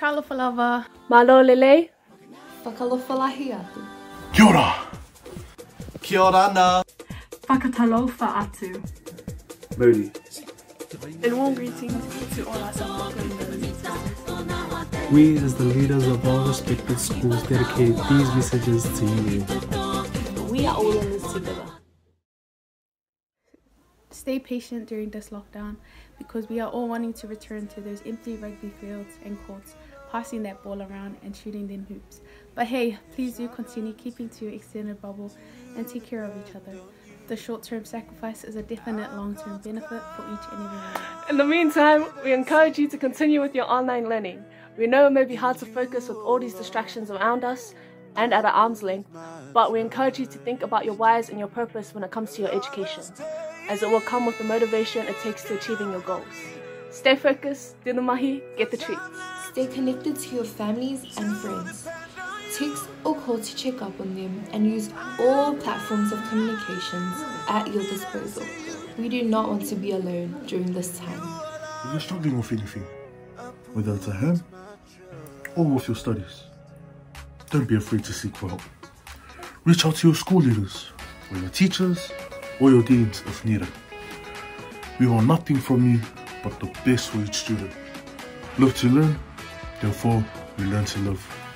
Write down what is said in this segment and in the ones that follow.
Talofa lava. Malo lele. Whakalofalahi atu. Kia ora! Kia ora na. Whakatalofa atu. Moody. And warm greetings to all our South We, as the leaders of our respective schools, dedicate these messages to you. We are all in this together. Stay patient during this lockdown because we are all wanting to return to those empty rugby fields and courts, passing that ball around and shooting them hoops. But hey, please do continue keeping to your extended bubble and take care of each other. The short-term sacrifice is a definite long-term benefit for each and every one. In the meantime, we encourage you to continue with your online learning. We know it may be hard to focus with all these distractions around us and at our arm's length, but we encourage you to think about your whys and your purpose when it comes to your education, as it will come with the motivation it takes to achieving your goals. Stay focused, do the mahi, get the treats. Stay connected to your families and friends. Text or call to check up on them and use all platforms of communications at your disposal. We do not want to be alone during this time. If you're struggling with anything, whether it's at home or with your studies, don't be afraid to seek for help. Reach out to your school leaders, or your teachers, or your deans if needed. We want nothing from you but the best for each student. Love to learn, therefore we learn to love.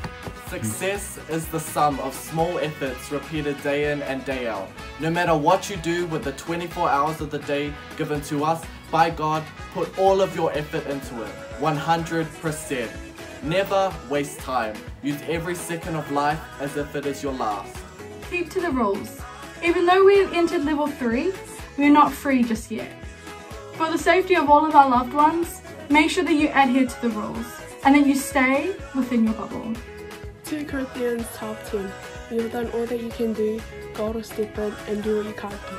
Success is the sum of small efforts repeated day in and day out. No matter what you do with the 24 hours of the day given to us, by God, put all of your effort into it. 100%. Never waste time. Use every second of life as if it is your last. Keep to the rules. Even though we have entered level 3, we are not free just yet. For the safety of all of our loved ones, make sure that you adhere to the rules and that you stay within your bubble. 2 Corinthians 12:10. You have done all that you can do, God will step in and do what you can't do.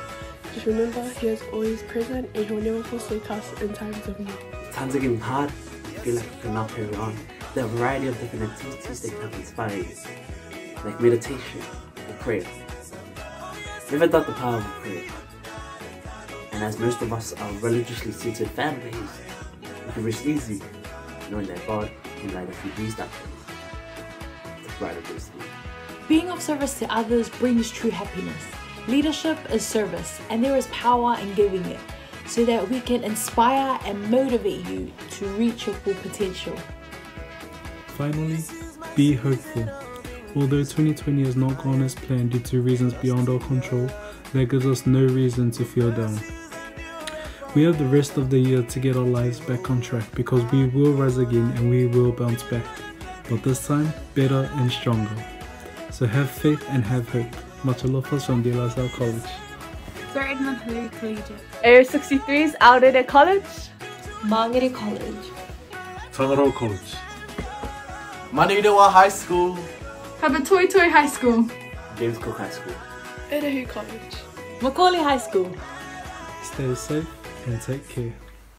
Just remember, He is always present and He will never forsake us in times of need. Times are getting hard, I feel like you cannot carry on. There are a variety of different activities that can inspire you, like meditation or prayer. Never doubt the power of prayer. And as most of us are religiously seated families, we can rest easy knowing that God can light a few these darkness. The brighter days. Being of service to others brings true happiness. Leadership is service, and there is power in giving it, so that we can inspire and motivate you to reach your full potential. Finally, be hopeful. Although 2020 has not gone as planned due to reasons beyond our control, that gives us no reason to feel down. We have the rest of the year to get our lives back on track because we will rise again and we will bounce back, but this time better and stronger. So have faith and have hope. Much love from De La Salle College. Sir Edmund Hillary Collegiate. Area 63's Aorere College. Mangere College. Tangaroa College. Manurewa High School. Papatoetoe High School. James Cook High School. Otahuhu College. McAuley High School. Stay safe and take care.